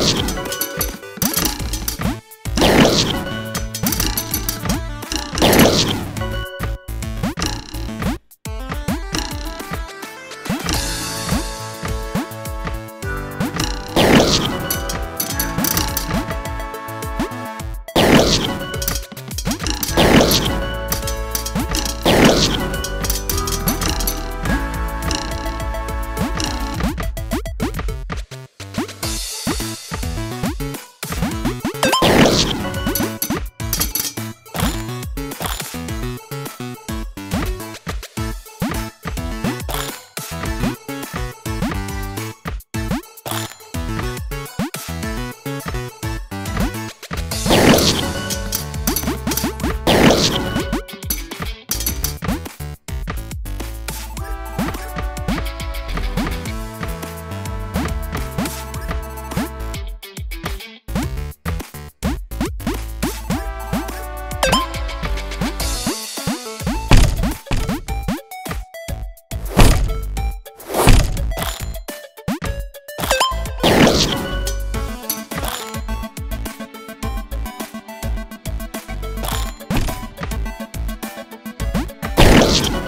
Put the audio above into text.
Let's. question.